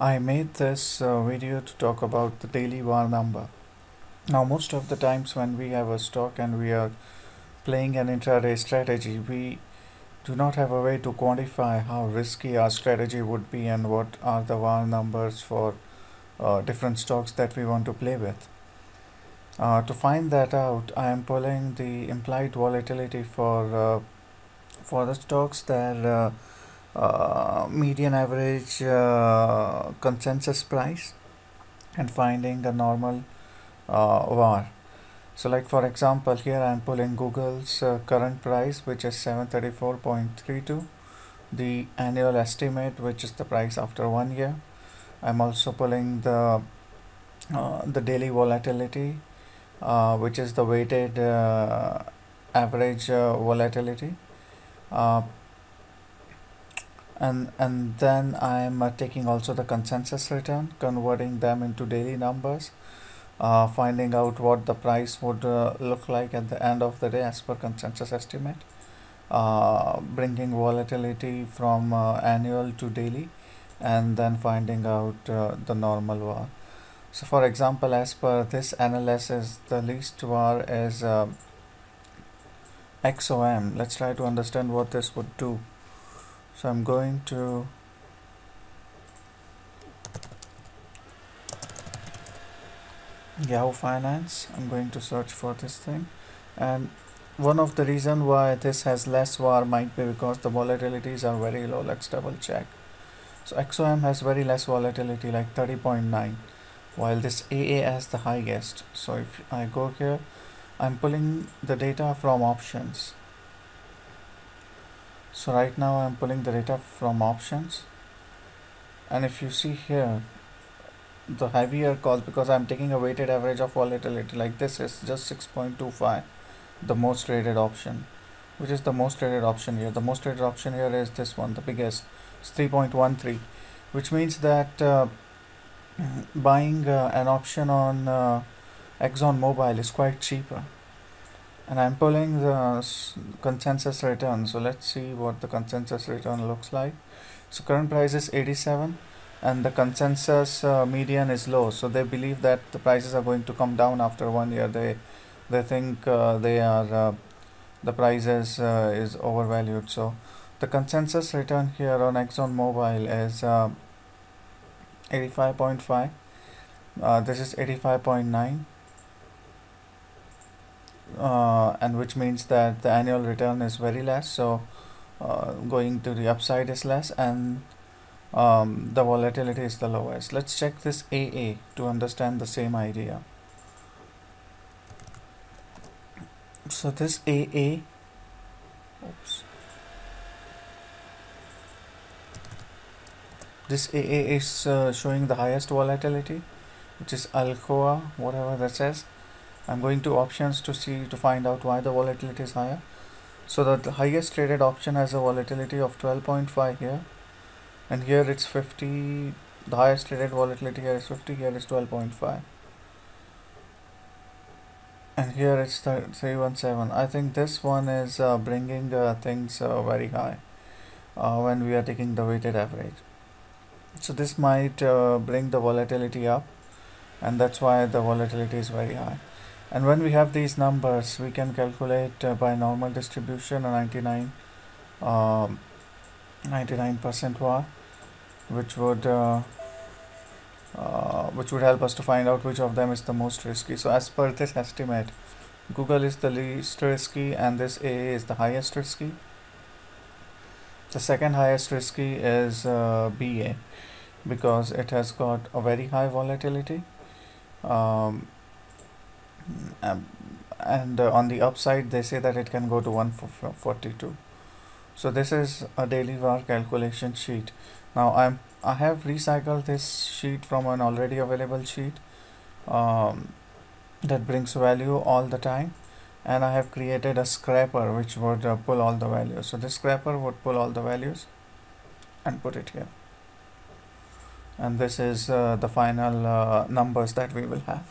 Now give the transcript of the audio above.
I made this uh, video to talk about the daily VAR number. Now most of the times when we have a stock and we are playing an intraday strategy, we do not have a way to quantify how risky our strategy would be and what are the VAR numbers for uh, different stocks that we want to play with. Uh, to find that out, I am pulling the implied volatility for uh, for the stocks that uh, median average uh, consensus price and finding the normal uh, VAR. So like for example here I am pulling Google's uh, current price which is 734.32 the annual estimate which is the price after one year. I'm also pulling the uh, the daily volatility uh, which is the weighted average volatility and and then I'm uh, taking also the consensus return converting them into daily numbers uh, finding out what the price would uh, look like at the end of the day as per consensus estimate. Uh, bringing volatility from uh, annual to daily and then finding out uh, the normal VAR so for example as per this analysis the least VAR is XOM let's try to understand what this would do so I'm going to Yahoo Finance. I'm going to search for this thing. And one of the reason why this has less VAR might be because the volatilities are very low. Let's double check. So XOM has very less volatility like 30.9 while this AA has the highest. So if I go here I'm pulling the data from options so right now I'm pulling the data from options. And if you see here the heavier calls because I'm taking a weighted average of volatility like this is just 6.25 the most traded option. Which is the most traded option here? The most traded option here is this one the biggest it's 3.13 which means that uh, buying uh, an option on uh, Exxon Mobil is quite cheaper and I'm pulling the consensus return. So let's see what the consensus return looks like. So current price is 87 and the consensus uh, median is low. So they believe that the prices are going to come down after one year. They they think uh, they are uh, the prices uh, is overvalued. So the consensus return here on Exxon Mobil is uh, 85.5 uh, this is 85.9 uh, and which means that the annual return is very less so uh, going to the upside is less and um, the volatility is the lowest. Let's check this AA to understand the same idea. So this AA oops this AA is uh, showing the highest volatility which is Alcoa whatever that says I'm going to options to see to find out why the volatility is higher. So the highest traded option has a volatility of 12.5 here. And here it's 50 the highest traded volatility here is 50 here is 12.5 and here it's 317 I think this one is uh, bringing uh, things uh, very high uh, when we are taking the weighted average. So this might uh, bring the volatility up and that's why the volatility is very high and when we have these numbers we can calculate uh, by normal distribution a 99 um, 99% VAR which would uh, uh, which would help us to find out which of them is the most risky. So as per this estimate Google is the least risky and this A is the highest risky. The second highest risky is uh, BA because it has got a very high volatility. Um, um, and uh, on the upside they say that it can go to 142 so this is a daily VAR calculation sheet. Now I'm I have recycled this sheet from an already available sheet um, that brings value all the time. And I have created a scraper which would uh, pull all the values. So this scraper would pull all the values and put it here. And this is uh, the final uh, numbers that we will have